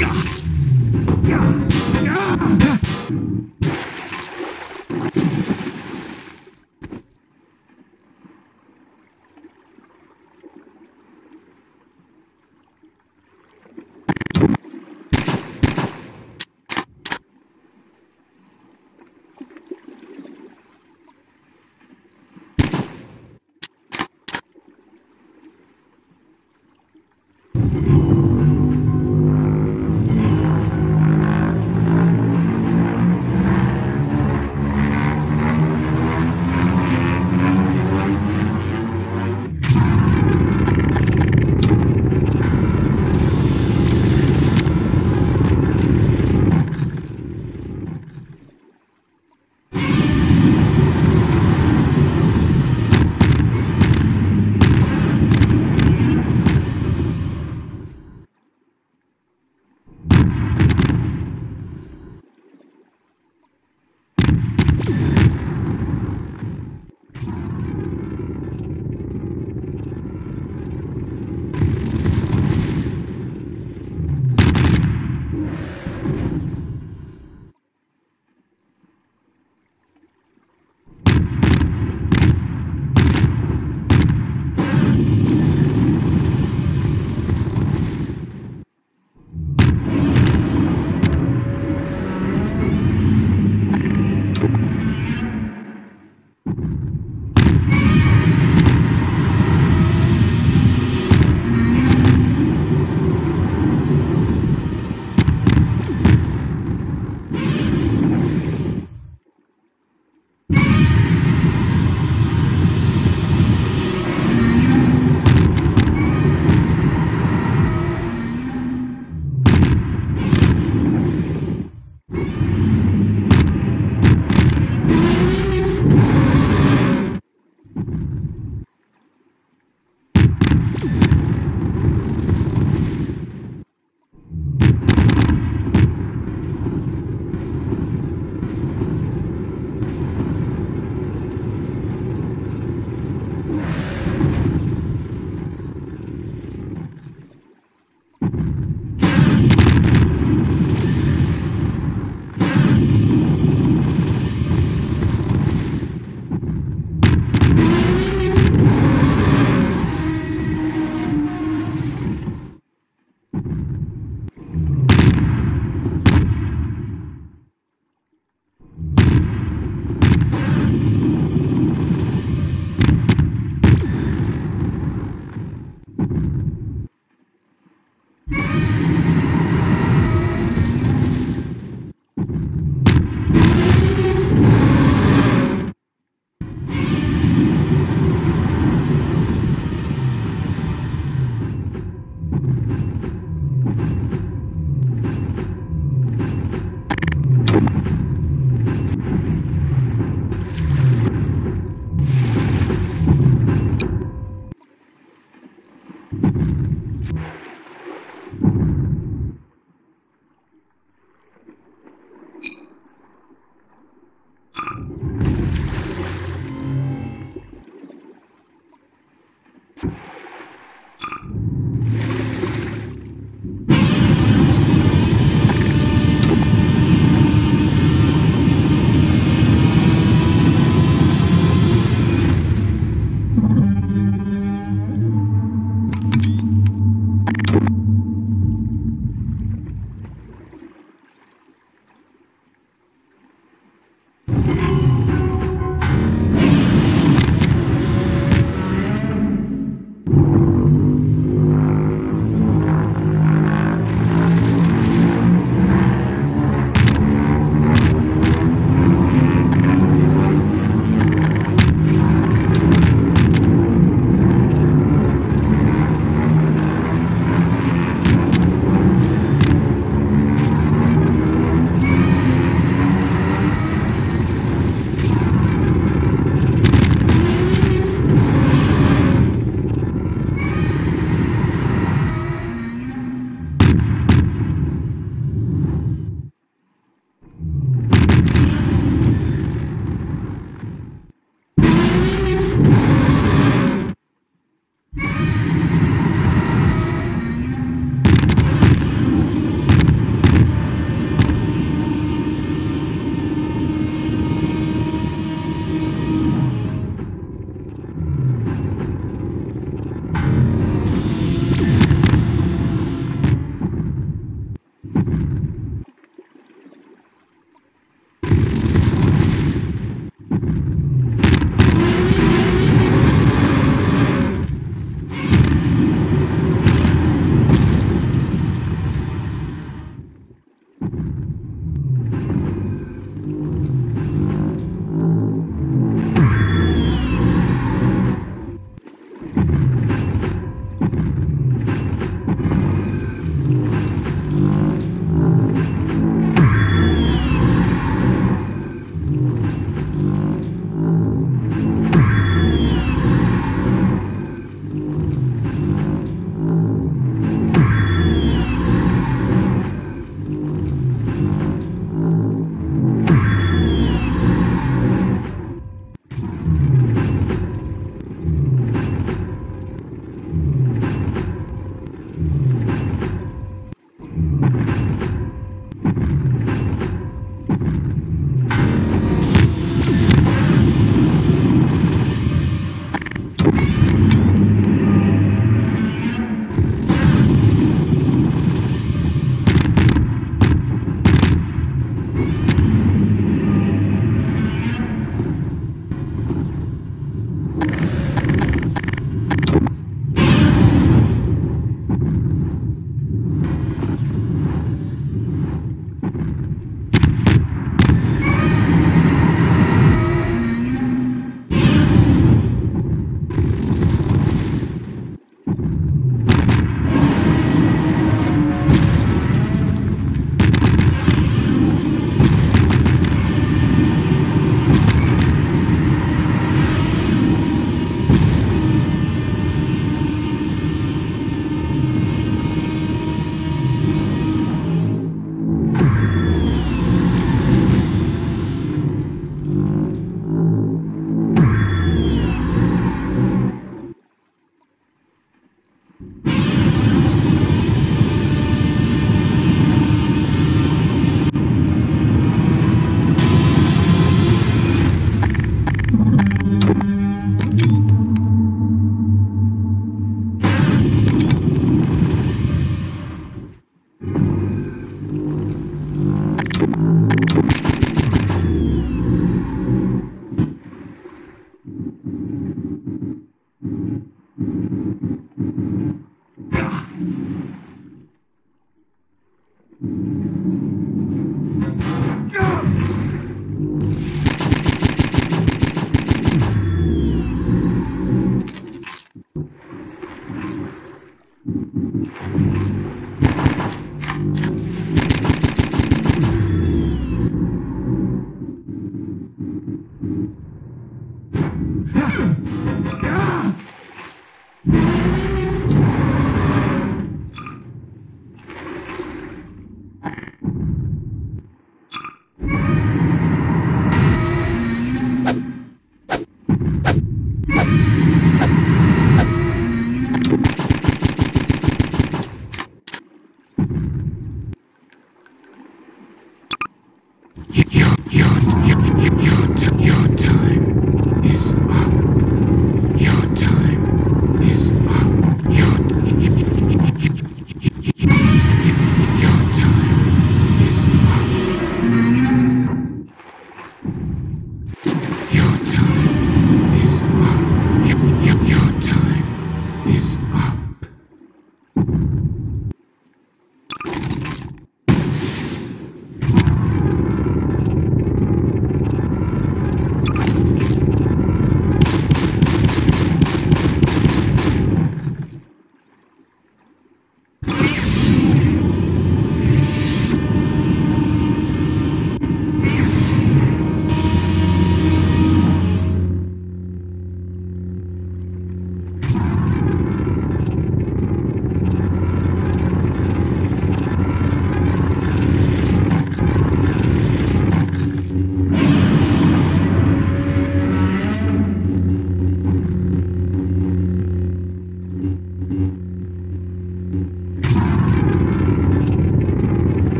You you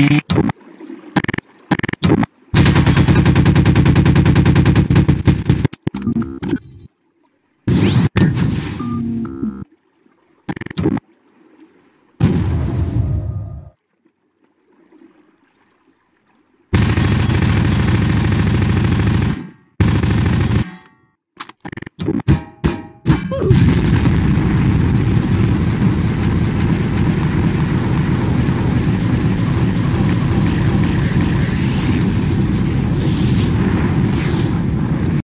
Mm-hmm.